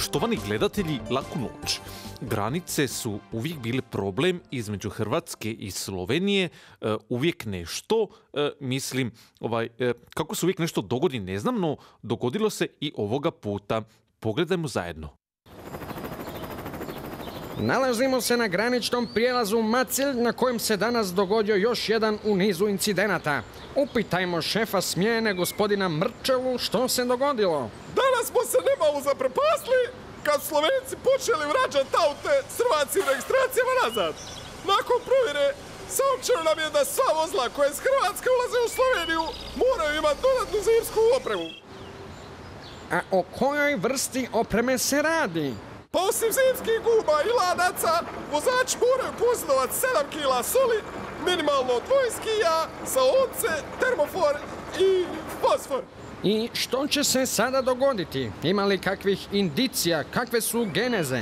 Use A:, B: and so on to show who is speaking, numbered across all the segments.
A: Štovani gledatelji, laku noć. Granice su uvijek bile problem između Hrvatske i Slovenije, e, uvijek nešto, e, mislim, ovaj, e, kako se uvijek nešto dogodi ne znam, no dogodilo se i ovoga puta. Pogledajmo zajedno.
B: Nalazimo se na graničnom prijelazu Macilj na kojem se danas dogodio još jedan u nizu incidenata. Upitajmo šefa smjene gospodina Mrčelu što se dogodilo.
C: Smo se nemalo zaprepasli kad Slovenci počeli vraćati aute s hrvatskim registracijama nazad. Nakon provjere saopćeno nam je da sva vozila koja iz Hrvatske ulaze u Sloveniju moraju imati dodatnu zimsku opremu.
B: A o kojoj vrsti opreme se radi?
C: Pa osim zimskih guba i lanaca, vozači moraju posjedovati 7 kila soli, minimalno dvoje skija, saonce, termofor i fosfor.
B: I što će se sada dogoditi? Ima li kakvih indicija? Kakve su geneze?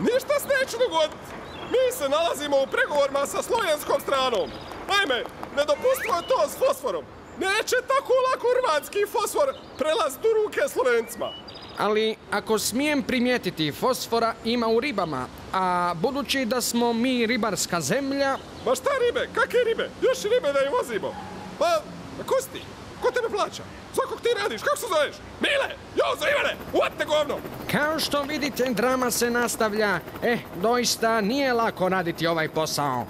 C: Ništa se neće dogoditi. Mi se nalazimo u pregovorima sa slovenskom stranom. Naime, nedopustivo je to s fosforom. Neće tako lako hrvatski fosfor prelaziti u ruke slovencima.
B: Ali ako smijem primijetiti, fosfora ima u ribama, a budući da smo mi ribarska zemlja,
C: Ma šta ribe? Kakve ribe? Još ribe da im vozimo. Pa, ko si ti? Ko tebe plaća? Svakog ti radiš? Kako se zoveš? Mile! Jozo, Ivane! Uvatite govno!
B: kao što vidite, drama se nastavlja. Eh, doista nije lako raditi ovaj posao.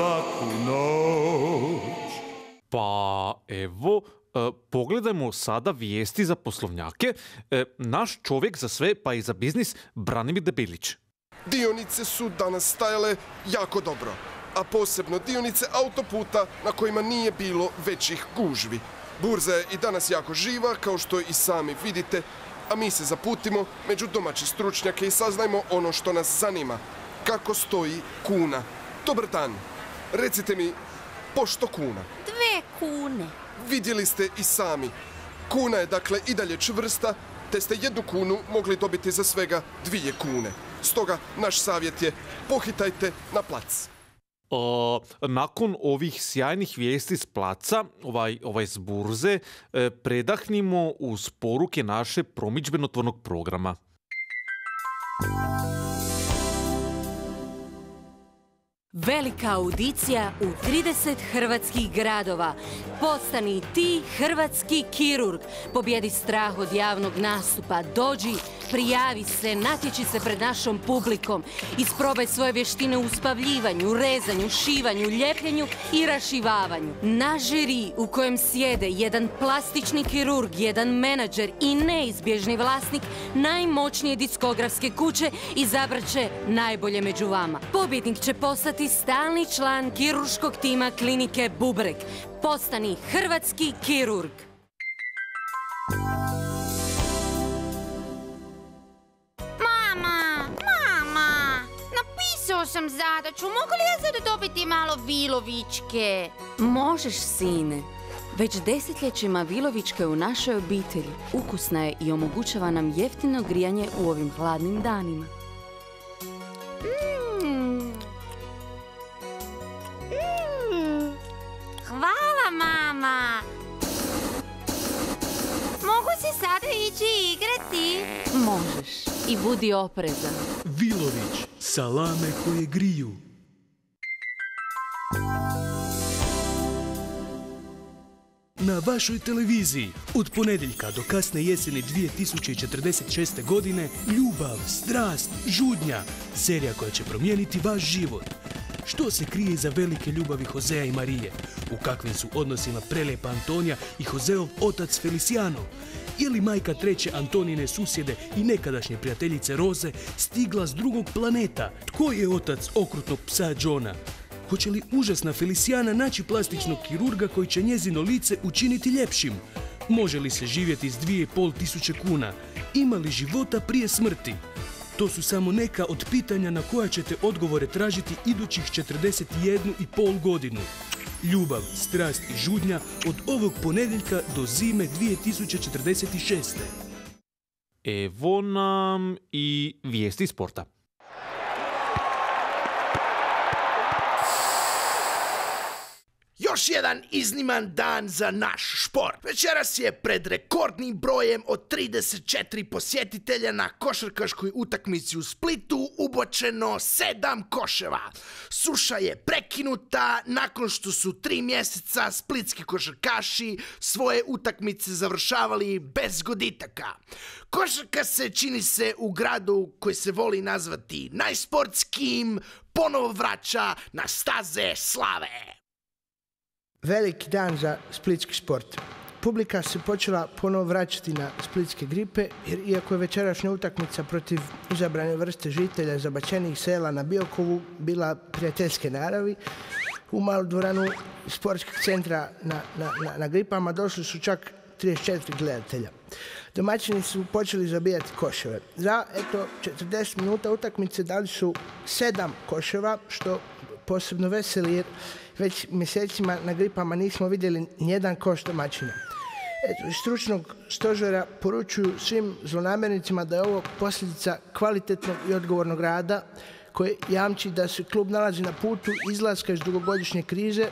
D: Laku noć.
A: Pa evo, e, pogledajmo sada vijesti za poslovnjake. E, naš čovjek za sve, pa i za biznis, Branimir Debilić.
C: Dionice su danas stajale jako dobro, a posebno dionice autoputa na kojima nije bilo većih gužvi. Burza je i danas jako živa, kao što i sami vidite, a mi se zaputimo među domaće stručnjake i saznajmo ono što nas zanima. Kako stoji kuna. Dobar dan. Recite mi, pošto kuna?
E: Dve kune.
C: Vidjeli ste i sami. Kuna je dakle i dalje čvrsta, te ste jednu kunu mogli dobiti za svega dvije kune. Stoga naš savjet je pohitajte na plac.
A: Nakon ovih sjajnih vijesti s placa, ovaj, ovaj s burze, e, predahnimo uz poruke naše promidžbenotvornog programa.
E: Velika audicija u 30 hrvatskih gradova. Postani ti hrvatski kirurg. Pobjedi strah od javnog nastupa. Dođi, prijavi se, natječi se pred našom publikom. Isprobaj svoje vještine u spavljivanju, rezanju, šivanju, ljepljenju i rašivavanju. Na žiri u kojem sjede jedan plastični kirurg, jedan menadžer i neizbježni vlasnik najmoćnije diskografske kuće izabrat će najbolje među vama. Pobjednik će postati stalni član kirurškog tima klinike Bubreg. Postani hrvatski kirurg.
F: Sam zadaću, mogu li ja sad dobiti malo vilovičke?
E: Možeš, sine. Već desetljećima Vilovička je u našoj obitelji. Ukusna je i omogućava nam jeftino grijanje u ovim hladnim danima.
F: Mm. Mm. Hvala, mama. Mogu se sada ići igrati?
E: Možeš. I budi oprezan.
D: Vilović, salame koje griju. Na vašoj televiziji od ponedjeljka do kasne jeseni 2046. godine ljubav, strast, žudnja, serija koja će promijeniti vaš život. Što se krije iza velike ljubavi Hozea i Marije? U kakvim su odnosima prelijepa Antonija i Hozeov otac Feliciano? Je li majka treće Antonine susjede i nekadašnje prijateljice Roze stigla s drugog planeta? Tko je otac okrutnog psa Johna? Hoće li užasna Feliciana naći plastičnog kirurga koji će njezino lice učiniti ljepšim? Može li se živjeti s 2,5 tisuće kuna? Ima li života prije smrti? To su samo neka od pitanja na koja ćete odgovore tražiti idućih 41 i pol godinu. Ljubav, strast i žudnja od ovog ponedjeljka do zime 2046.
A: Evo nam i vijesti sporta.
G: Još jedan izniman dan za naš šport. Večeras je pred rekordnim brojem od 34 posjetitelja na košarkaškoj utakmici u Splitu ubočeno sedam koševa. Suša je prekinuta nakon što su tri mjeseca splitski košarkaši svoje utakmice završavali bez goditaka. Košarka se čini se u gradu koji se voli nazvati najsportskim, ponovo vraća na staze slave.
H: Veliki dan za splitski sport. Publika se počela ponovo vraćati na splitske gripe, jer iako je večerašnja utakmica protiv izabrane vrste žitelja zabačenih sela na Biokovu bila prijateljske naravi, u malu dvoranu sportskog centra na, na, na, na gripama došli su čak 34 gledatelja. Domaćini su počeli zabijati koševe. Za, eto, 40 minuta utakmice dali su sedam koševa, što posebno veseli jer već mjesecima na gripama nismo vidjeli nijedan koš domaćina. Eto, stručnog stožera poručuju svim zlonamjernicima da je ovo posljedica kvalitetnog i odgovornog rada koji jamči da se klub nalazi na putu izlaska iz dugogodišnje krize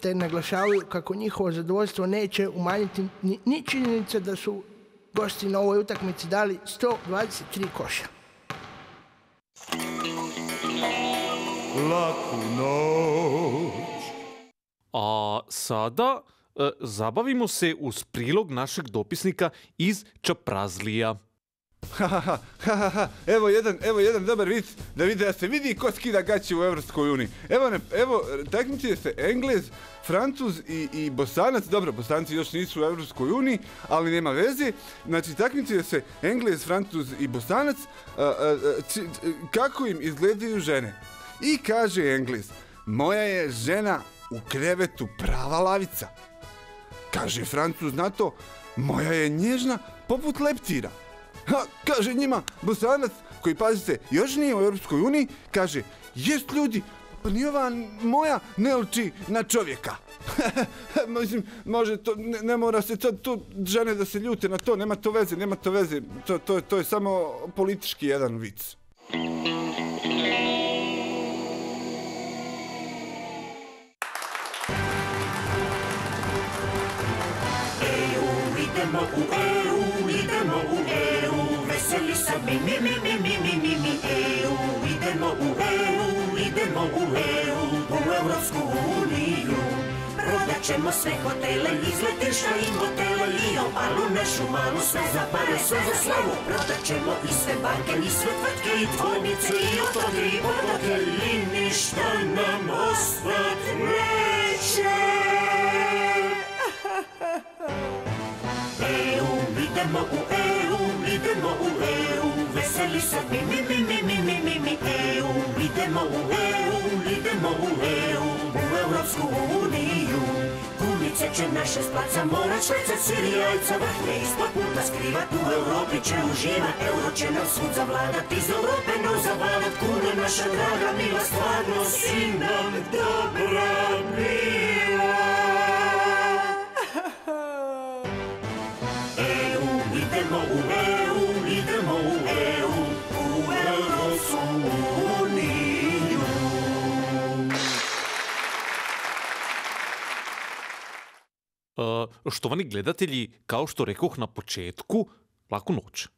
H: te naglašavaju kako njihovo zadovoljstvo neće umanjiti ni, ni činjenice da su gosti na ovoj utakmici dali 123 koša.
I: Laku noć.
A: A sada e, zabavimo se uz prilog našeg dopisnika iz Čaprazlija.
I: Evo jedan, evo jedan dobar vic da vidi da se vidi ko skida gaće u Europskoj uniji. Evo, ne, evo takmičuje se Englez, Francuz i, i Bosanac. Dobro, Bosanci još nisu u Europskoj uniji, ali nema veze. Znači, takmičuje se Englez, Francuz i Bosanac. a, či- kako im izgledaju žene? I kaže Englez, moja je žena u krevetu prava lavica. Kaže Francuz na to, moja je nježna poput leptira. Ha, kaže njima Bosanac, koji pazite, još nije u Europskoj uniji, kaže, jest ljudi, pa ni ova moja ne liči na čovjeka. Mislim, može to, ne, ne mora se to, to žene da se ljute na to, nema to veze, nema to veze, to, to, to je samo politički jedan vic.
J: mi, mi, mi, mi, mi, mi, EU, idemo u EU, idemo u EU, u Europsku uniju. Prodat ćemo sve hotele, iz letišta i motele, i obalu našu malu, sve za pare, sve za slavu. Prodat ćemo i sve banke, i sve tvrtke, i tvornice, i otog ribolake, i ništa nam ostat neće. EU, idemo u EU, idemo u EU, veseli se mi, mi, mi, mi, mi, mi, mi, mi, EU, idemo u EU, idemo u EU, u Europsku uniju. Kunice će naše splaca morat švecat sir i jajca vrhnje ispod puta skrivat, u Europi će uživat, euro će nam svud zavladat, iz Europe nam zavadat, kuna naša draga mila, stvarno si nam dobra mila. EU, idemo u EU,
A: E, štovani gledatelji, kao što rekoh na početku, laku noć.